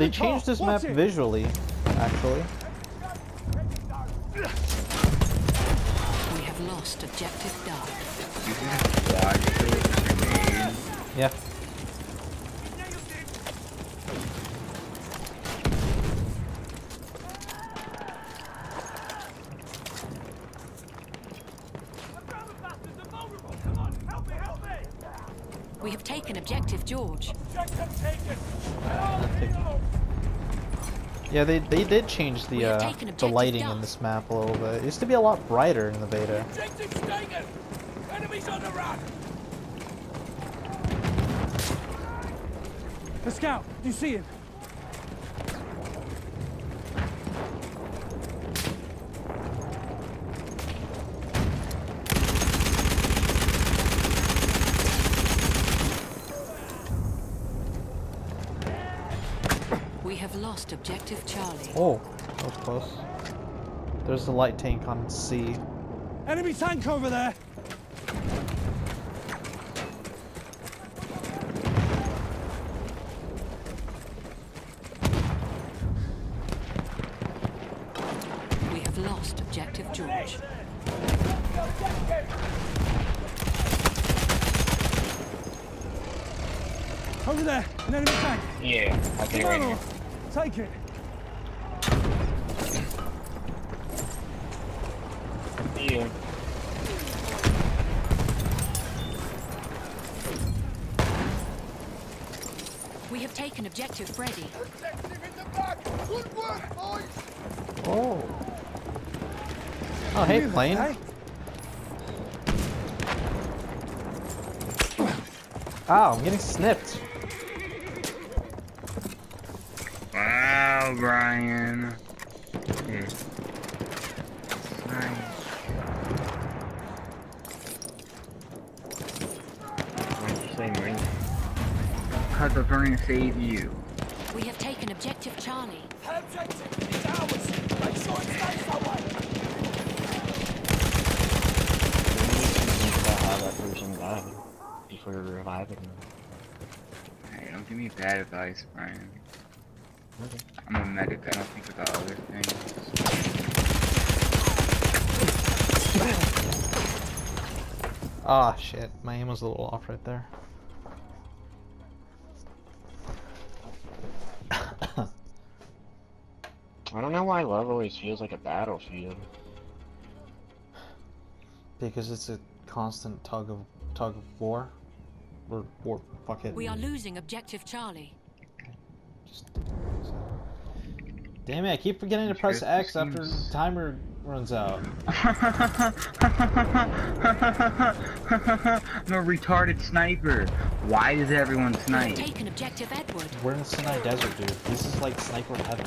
they changed this map visually, actually. We have lost objective dark. You can fly through grenade. Yeah. We have taken objective George. Yeah, they, they did change the uh, the lighting Duff. in this map a little bit. It used to be a lot brighter in the beta. Enemies on the run! The scout, do you see him? Lost objective Charlie. Oh, that was close. There's the light tank on C. Enemy tank over there! We have lost objective George. Over there, an enemy tank. Yeah, I think right Come here. on, take it. Yeah. We have taken objective Freddy. Objective in the back! Good work, boys! Oh. Oh, hey, plane. Hey, Ow, I'm getting snipped. Wow, Brian. Hmm. Nice. Why'd you say me? Because I'm trying to save you. We have taken objective Charlie. Objective is ours! Make sure it stays that way! how that person died before reviving them. Hey, don't give me bad advice, Brian. Okay. I'm a medic, I don't think about other things. Ah, shit. My aim was a little off right there. I don't know why love always feels like a battlefield. because it's a constant tug of tug of war. Or war. Fuck it. We are losing objective Charlie. Just- Damn it! I keep forgetting to press X after timer runs out. I'm a retarded sniper. Why does everyone We have snipe? taken objective Edward. We're in the Sinai Desert, dude. This is like sniper heaven.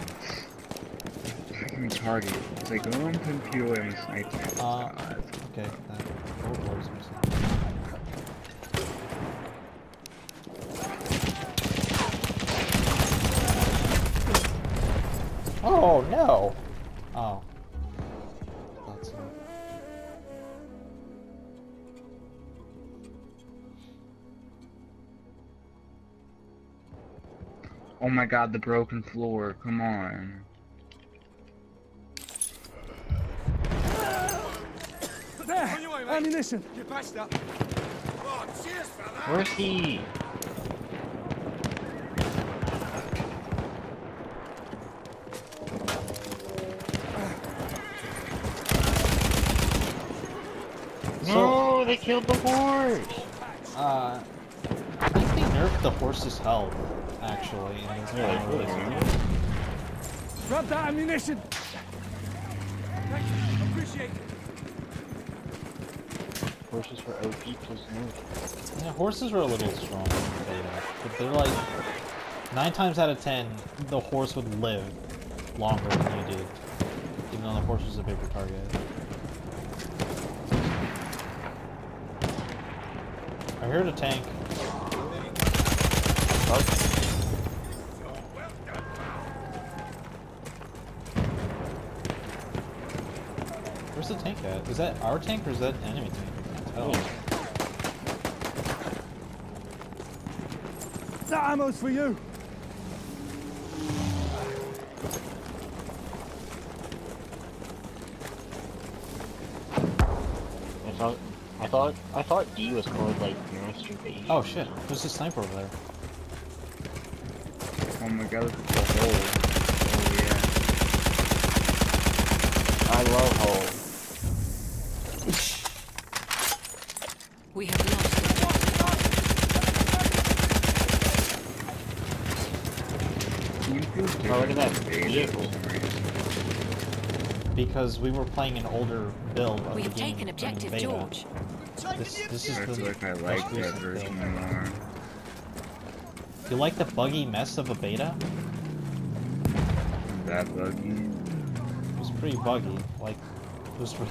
I'm retarded. It's like, oh, I'm putting POA on the sniper. Uh, Okay, that oh, Lord's. Oh no! Oh. Oh my god, the broken floor. Come on. there, ammunition. You passed up. Oh, cheers, fella! Where's he? No, they killed the horse. Uh, the horse's health, actually. in this Yeah, final they Grab that ammunition. Thank you, appreciate it. Horses for OP plus nerf. Yeah, horses were a little strong in the beta, but they're like nine times out of ten, the horse would live longer than you did, even though the horse was a bigger target. I heard a tank. Where's the tank at? Is that our tank or is that enemy tank? Oh. That ammo's for you. I thought, I thought, I thought D was called like North Street. Oh shit! There's a sniper over there. Oh my god, look at the hole. Oh yeah. I love hole. We have lost objective Oh, look at that different today, vehicle. for some reason. Because we were playing an older build of We the game. We have taken objective. George. This, this is I the feel like I most like that recent version build. More. You like the buggy mess of a beta? That buggy. It was pretty buggy. Like, it was, like,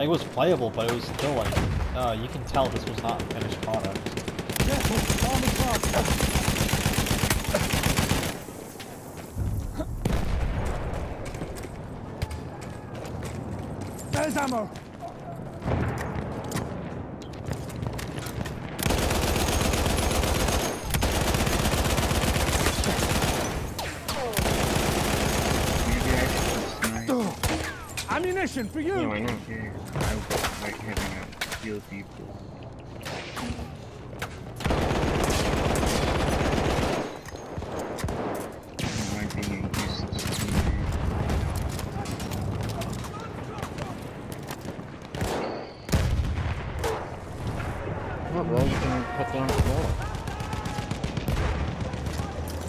it was playable, but it was still like, uh, you can tell this was not a finished product. Careful, armored truck. There's ammo. Maybe I should snipe. Ammunition for Yeah, you. I know. Okay, I like having a kill people. I don't like being a useless teammate. Oh, you can put down the wall.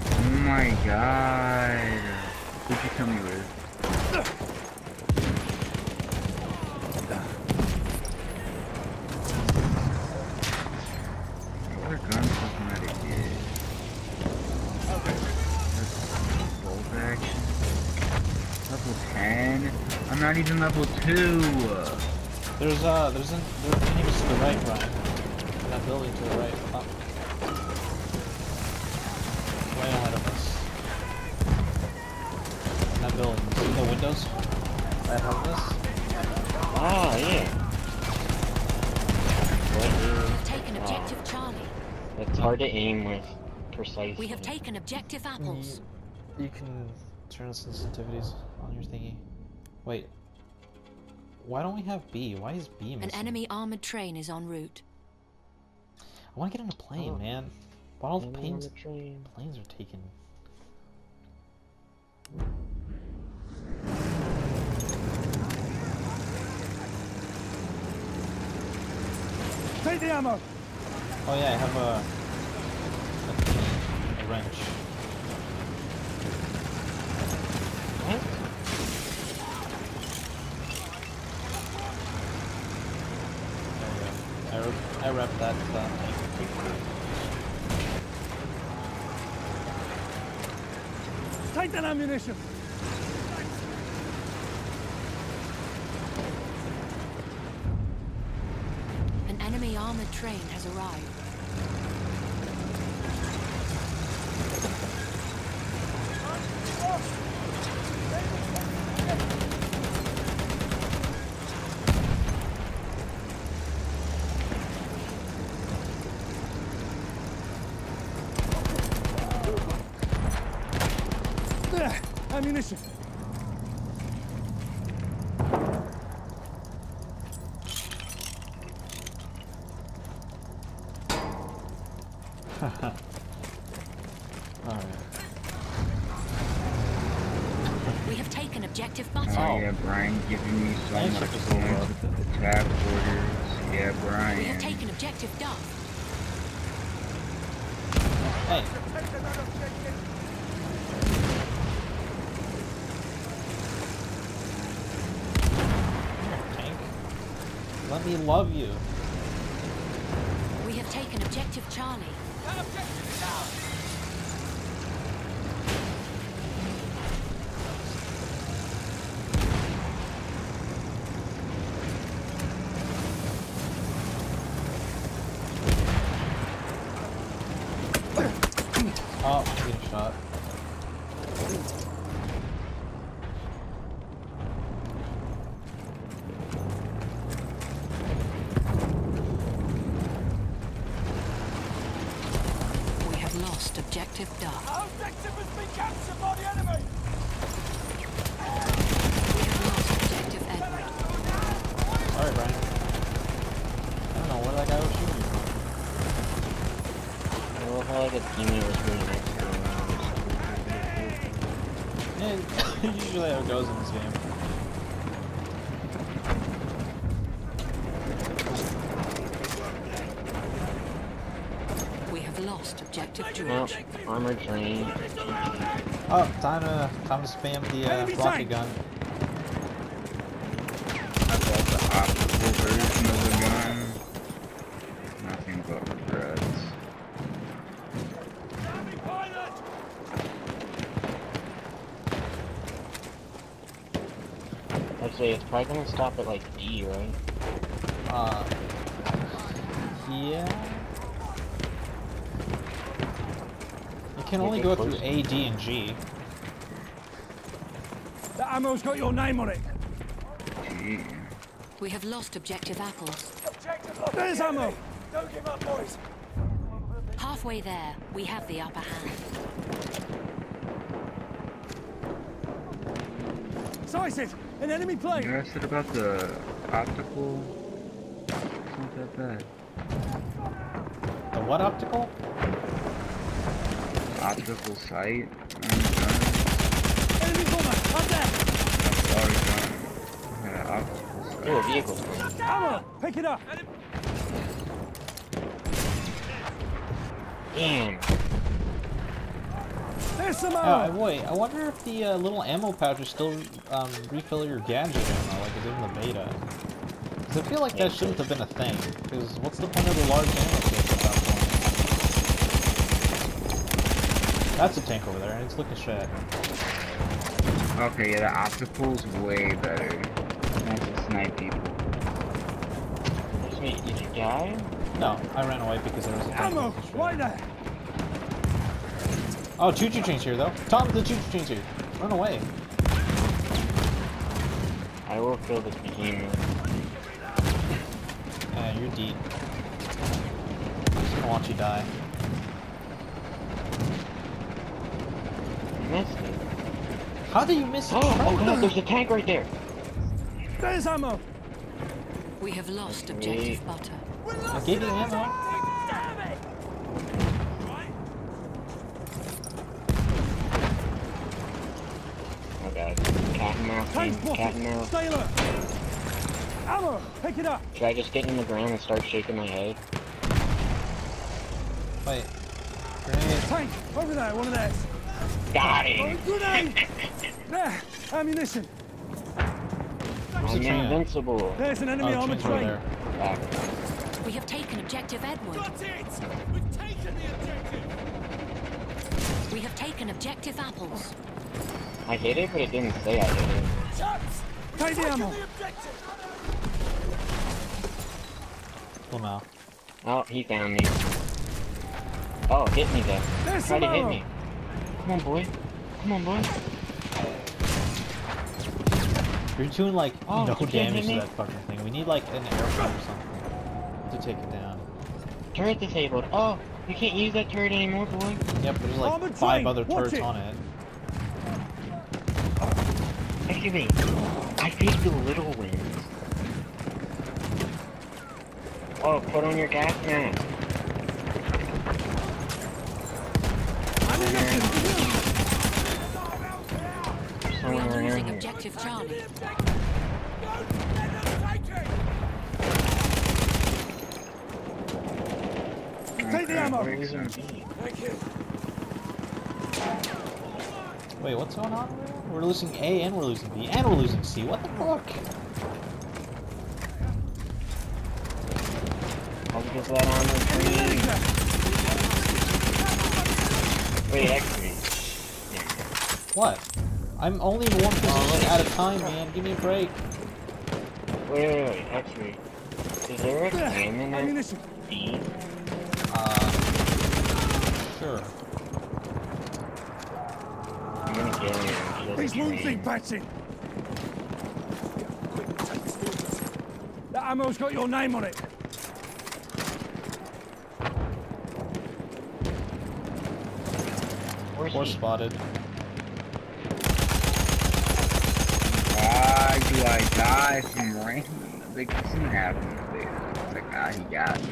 Oh my god. Who'd you come with? What guns does not get? Bolt action. Level 10? I'm level 2! There's, uh, there's an, there's enemies to the right, Brian. That building to the right. Up. Way ahead of us. In that building. See the windows? Right ahead us? Ah, yeah. But, Taken objective Charlie. It's hard to aim with precisely. We have taken objective apples. You can turn the sensitivities on your thingy. Wait. Why don't we have B? Why is B missing? An enemy armored train is en route. I want to get on a plane, Oh. man. Why all the planes, the train. planes are taken? Take the ammo. Oh yeah, I have a, a, a wrench. What? There we go. I, rep- I that uh, tank. Take that ammunition. An enemy armored train has arrived. There. Ammunition. Alright. We have taken objective Oh, butter. Oh. Yeah, Brian giving me so much for the points with the attack orders. Yeah, Brian. We have taken objective Duff. Hey, tank. Let me love you. We have taken objective Charlie. Oh, I'm getting shot. We have lost objective Duff. Our objective has been captured by the enemy. We have lost objective Edward. Sorry, Brian. I don't know the teammate was really next to him. Yeah, usually how it goes in this game. We have lost objective Well, George. armor drain. Oh, time to time to spam the uh, Enemy rocket tank! gun. I've got the optical version of the gun. Nothing but regrets. Enemy pilot! I'd say it's probably gonna stop at like D, right? Uh, yeah. You can only get go through. A, D, and G. The ammo's got your name on it. Gee. We have lost objective apples. Objective There's in. ammo. Don't give up, boys. Halfway there, we have the upper hand. Size it. An enemy You plane. guys said about the optical. It's not that bad. The what optical? Optical sight on the gun. Enemy bomber. Up there. That's already done. Yeah, optical sight. Ooh, a vehicle's coming. Ammo. Pick it up. Damn. There's some ammo. wait. I wonder if the uh, little ammo pouches still um, refill your gadget ammo like it did in the beta. Because I feel like that shouldn't have been a thing. Because what's the point of the large ammo clips at that point? That's a tank over there, and it's looking shit. Okay, yeah, the optical's way better. Nice to snipe people. Excuse me, did you die? No, I ran away because there was a tank Ammo. looking shit. Right there. Oh, choo choo train's here though. Tom, the choo choo train's here. Run away. I will kill this behemoth. Uh, yeah, you're dead. I want you to die. You missed it. How do you miss Oh, it? oh, oh god, there's a tank right there. There's ammo. We have lost objective Sweet. butter. I gave you the ammo. Damn it! Oh god. Cat and mouse Tank game. Cat and spotted. Mouse. Stay alert. Ammo. Pick it up. Should I just get in the ground and start shaking my head? Wait. Grenade. Tank. Over there. One of theirs. Got Oh, him! grenade. there. Ammunition. I'm invincible. There's an enemy Oh, armored train. there. Back. We have taken objective Edward. Got it! We've taken the objective! We have taken objective apples. I hit it, but it didn't say I hit it. Chaps! Take ammo. The! Well, no. Oh, he found me. Oh, hit me then. There's Try to hit me. Come on, boy. Come on, boy. You're doing like Oh, no you can't hit damage to that fucking thing. We need like an airplane or something to take it down. Turret disabled. Oh, you can't use that turret anymore, boy. Yep, but there's like Armored five other turrets on it. Excuse me. I faked the little wins. Oh, put on your gas mask. We someone are around losing here. objective Charlie. Take the ammo. We're losing B. Thank you. Wait, what's going on? We're losing A and we're losing B and we're losing C. What the fuck? All because of that armor Enemy green. Wait, actually. What? I'm only in one position at a time, man. Give me a break. Wait, wait, wait, actually. Is there a There. cannon at B? Uh, sure. I'm gonna get in and kill These the wounds need patching. That ammo's got your name on it. Where's Horse he? spotted. Why do I die from rain? Like, this didn't happen in the beta. It's like, ah, he got me.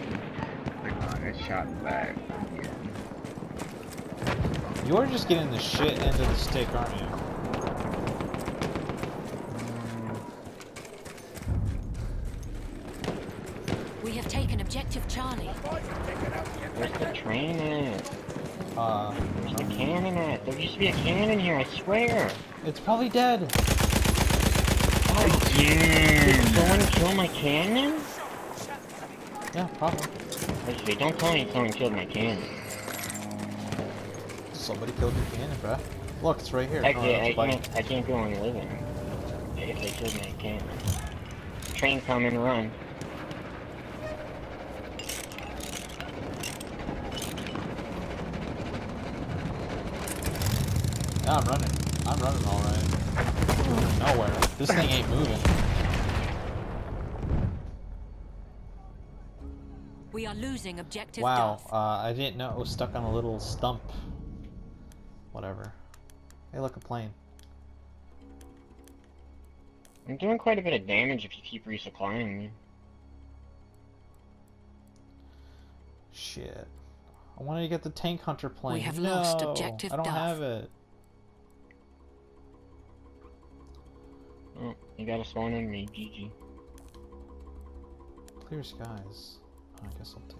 Like, oh, I got shot in the back. Yeah. You're just getting the shit end of the stick, aren't you? We have taken objective Charlie. Where's the train at? Uh, Where's the cannon at? There used to be a cannon here, I swear. it's probably dead. Oh, Did someone kill my cannon? Yeah, probably. Actually, don't tell me someone killed my cannon. Somebody killed your cannon, bruh. Look, it's right here. Actually, Oh, I can't, I can't go and live in it. If they killed my cannon. Train coming, run. Yeah, I'm running. I'm running alright. Nowhere. This thing ain't moving. We are losing objective Wow, uh, I didn't know it was stuck on a little stump. Whatever. Hey, look, a plane. I'm doing quite a bit of damage if you keep resupplying me. Shit. I wanted to get the tank hunter plane. We have no, lost objective I don't Duff. have it. You got a spawn enemy, GG. Clear skies. Oh, I guess I'll take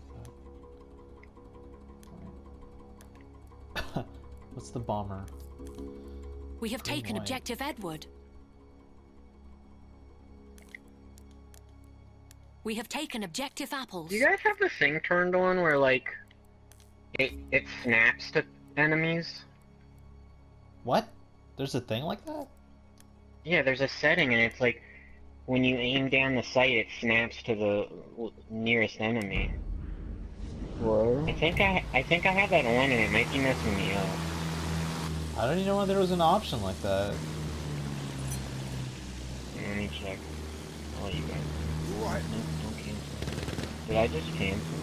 that. What's the bomber? We have green taken light. objective Edward. We have taken objective apples. Do you guys have the thing turned on where, like, it, it snaps to enemies? What? There's a thing like that? Yeah, there's a setting and it's like, when you aim down the sight, it snaps to the nearest enemy. What? I think I, I think I have that on and it might be messing me up. I don't even know why there was an option like that. Let me check. I'll you guys. What? No, don't cancel. Did I just cancel?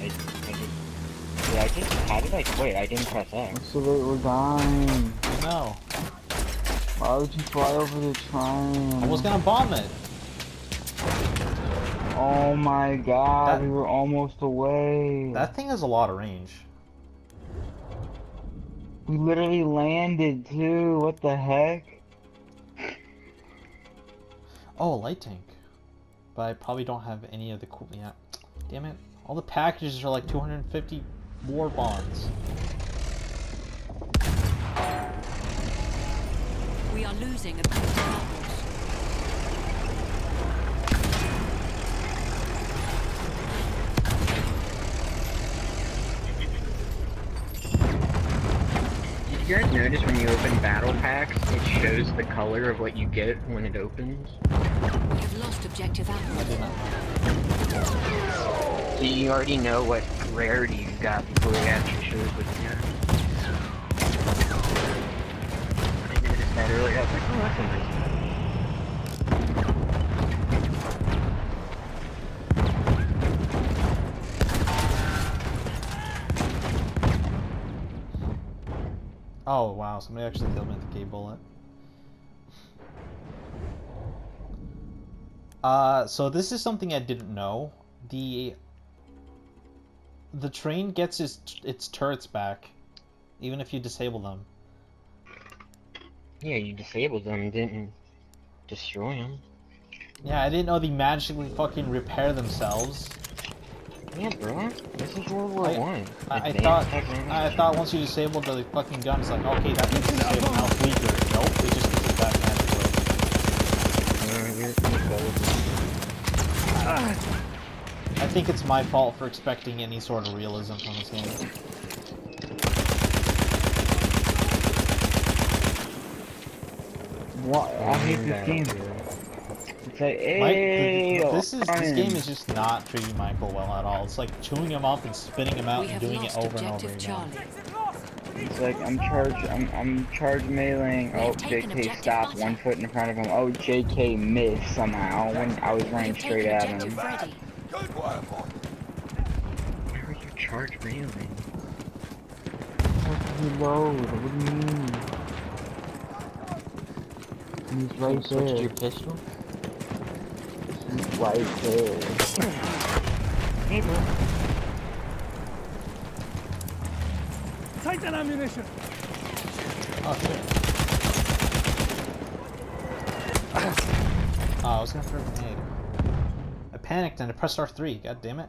I, I just... Did I just... How did I quit? I didn't press X. So they were dying. No. Why would you fly over the train? I was gonna bomb it. Oh my god, That- we were almost away. That thing has a lot of range. We literally landed too. What the heck? Oh, a light tank. But I probably don't have any of the cool. Yeah. Damn it. All the packages are like 250 war bonds. We are losing objective apples. Did you guys notice when you open battle packs, it shows the color of what you get when it opens? We have lost objective I apples. did not know. So you already know what rarity you got before it actually shows what you got. I was like, oh, that's. Oh, wow. Somebody actually killed me with a K bullet. Uh, so this is something I didn't know. The the train gets its its turrets back, even if you disable them. Yeah, you disabled them, didn't destroy them. Yeah, I didn't know they magically fucking repair themselves. Yeah, bro. This is World War I- One. I, I thought technology. I thought once you disabled the fucking gun, it's like okay, that means disabled now weaker. Nope, it just gets it back magically. You're- you're bold. I think it's my fault for expecting any sort of realism from this game. What? I hate this That- game. It's like, hey, th- this is this game is just not treating Michael well at all. It's like chewing him up and spinning him out We and doing it over and over again. Charlie. Objective lost. We need It's like I'm charge, I'm I'm charge meleeing. Oh, have taken JK objective stopped butter. one foot in front of him. Oh, JK missed somehow when I was running straight at objective him. Freddy. good work, boy. Where were you charge railing? Reload. What do you mean? He's right Switched there. your pistol? He's right there. Hey, bro. and ammunition. Oh shit. Oh, I was gonna throw a grenade. I panicked and I pressed R3, god damn it.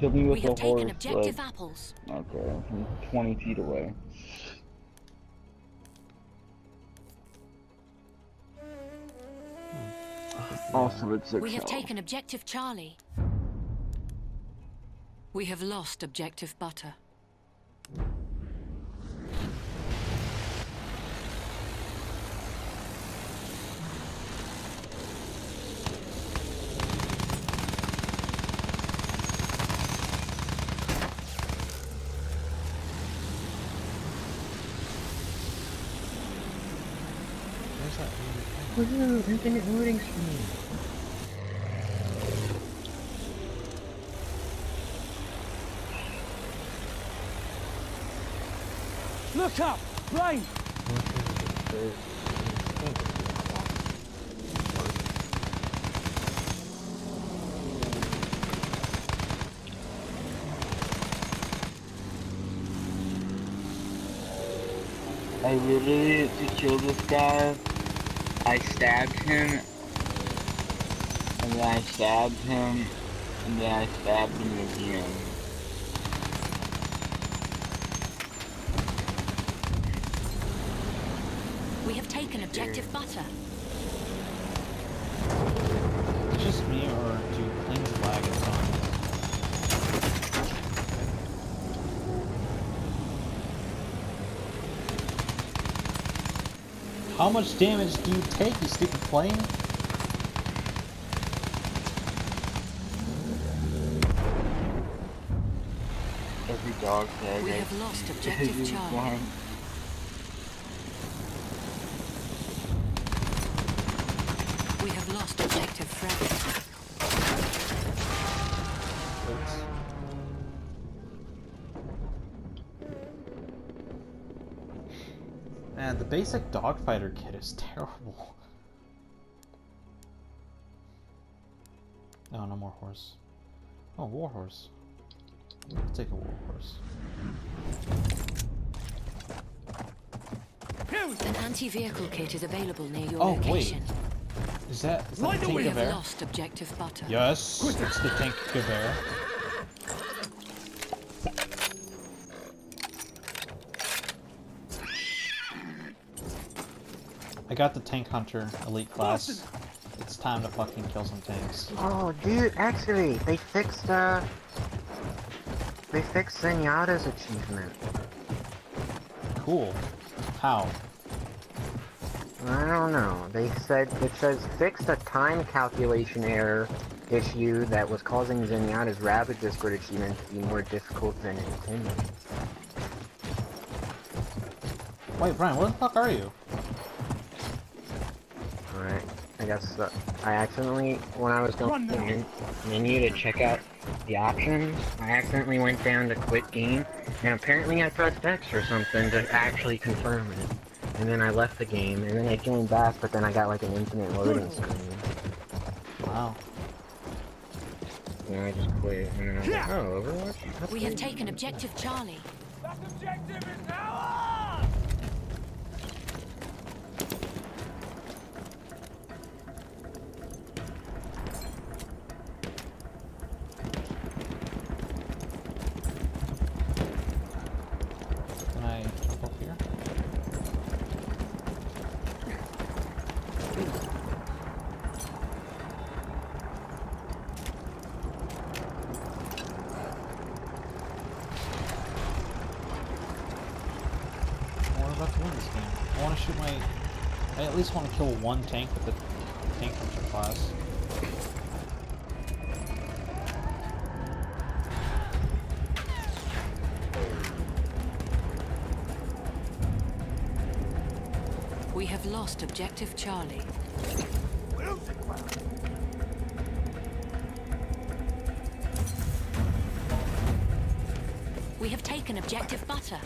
Hungry. cool. He killed me We with have a horse. taken objective Like, apples. okay, from 20 feet away. Hmm. Also, it's We have taken objective Charlie. We have lost objective butter. Infinite loading screen. Look up! Brain! I literally, to kill this guy, I stabbed him, and then I stabbed him, and then I stabbed him again. We have taken objective butter. It's just me or do planes lag at times? How much damage do you take, you stupid plane? Every dog tag We I have lost objective is Man, the basic dogfighter kit is terrible. Oh, no more horse. Oh, warhorse. I'll take a warhorse. An anti-vehicle kit is available near your Oh, wait. location. Is that, is that the tank We of have air? lost objective butter. Yes, it's the tank of air. I got the tank hunter elite class. It's time to fucking kill some tanks. Oh, dude, actually, they fixed, uh... They fixed Zenyatta's achievement. Cool. How? I don't know. They said, it says fixed a time calculation error issue that was causing Zenyatta's Rapid Discord achievement to be more difficult than intended. Wait, Brian, where the fuck are you? Alright, I guess uh, I accidentally, when I was going to the men- menu to check out the options, I accidentally went down to quit game, and apparently I pressed X or something to actually confirm it. And then I left the game, and then I joined back, but then I got like an infinite loading screen. Wow. And I just quit, and then I was like, oh, Overwatch? That's We have taken objective Charlie. That objective is now at least want to kill one tank with the tank hunter class. We have lost objective Charlie. We have taken objective butter.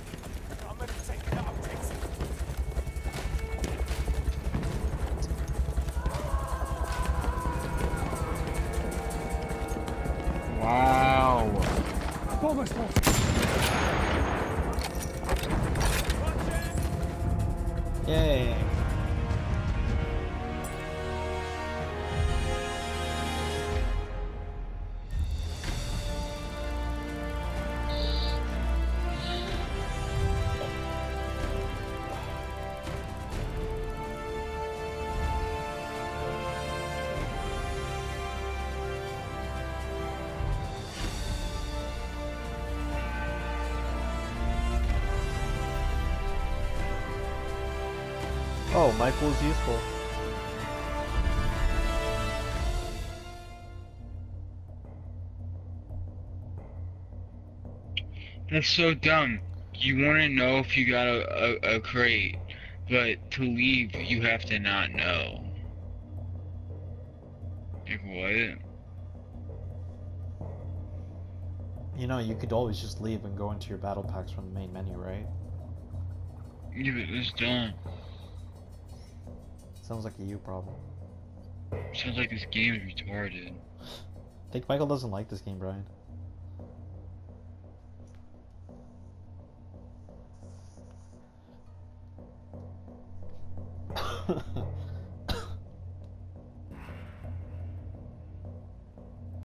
Yay! Is useful. That's so dumb. You want to know if you got a, a, a crate, but to leave, you have to not know. Like, what? You know, you could always just leave and go into your battle packs from the main menu, right? Yeah, but that's dumb. Sounds like a you problem. Sounds like this game is retarded. I think Michael doesn't like this game, Brian.